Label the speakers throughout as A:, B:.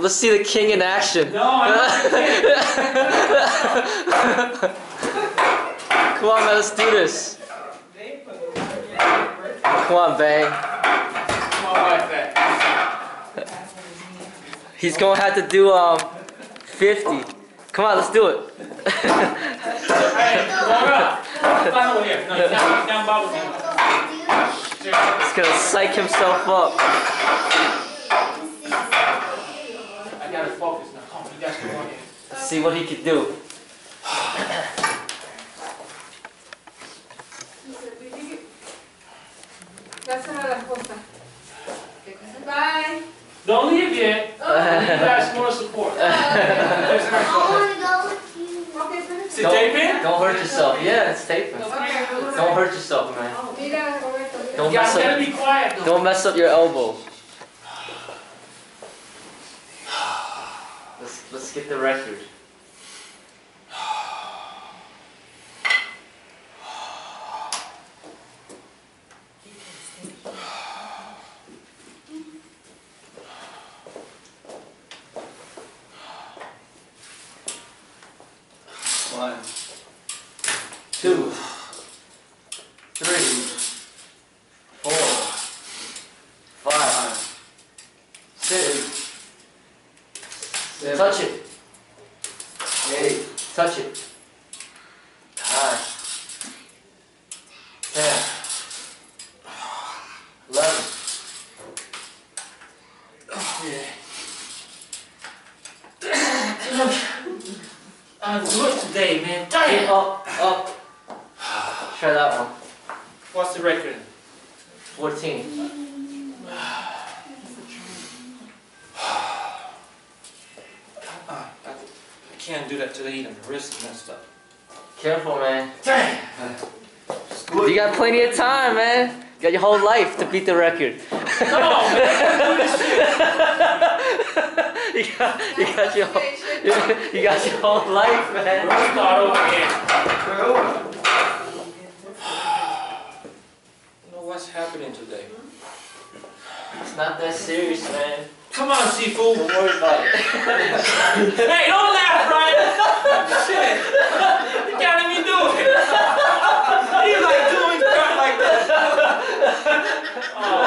A: let's see the king in action.
B: No, I'm not.
A: Come on, man, let's do this. Come on, Bang.
B: Come on, right back.
A: He's gonna have to do um 50. Come on, let's do it.
B: Hey, walk up. Final here. No, he's down, he's down bottom.
A: He's gonna psych himself up.
B: I gotta focus now. Come on, you guys can walk in.
A: Let's see what he can do.
C: Dásela a la esposa. Bye.
B: Don't leave yet. You guys more support. There's our photo.
C: Okay, finish.
B: Is it taping?
A: Don't hurt yourself. Yeah, it's taping. Don't hurt yourself, man.
C: Mira, Roberto. mira.
A: Don't mess up.
B: be quiet.
A: Don't mess up your elbow. Let's let's get the record. One, two, three, four, five, six, touch it, eight, touch it, nine, ten,
B: I'm good today, man. Damn.
A: up, up. Try that one.
B: What's the record?
A: Fourteen.
B: Uh, I, I can't do that today either. My wrist is messed up.
A: Careful, man.
B: Damn.
A: You got plenty of time, man. You got your whole life to beat the record.
B: No, man. Do this shit.
A: You, got, you got your whole, you got your whole life, man.
B: Let's start over again. You know what's happening today? Hmm?
A: It's not that serious, man.
B: Come on, Sifu.
A: Don't worry about it.
B: Hey, don't laugh, Brian. Shit. You can't even do it. He's like doing stuff like that. Oh.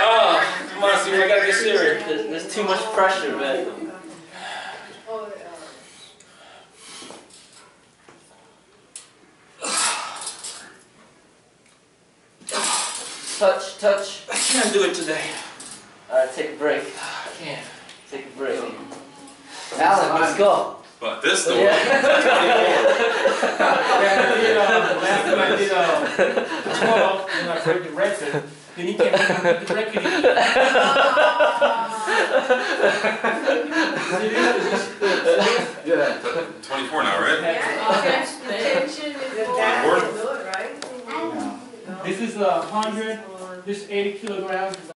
B: oh, come on, see, I gotta get serious.
A: There's, there's too much pressure, man. Touch, touch.
B: I can't do it today.
A: Alright, take a break.
B: I can't.
A: Take a break. Alan, let's go.
D: But this door.
A: Yeah.
B: Yeah, you know, last time I did uh, 12, and I broke the record, then you can't even beat the record again. See this? Is this-
D: 24 now, right?
C: Okay, attention is
D: Board?
C: right?
B: This is a hundred, this eighty kilograms.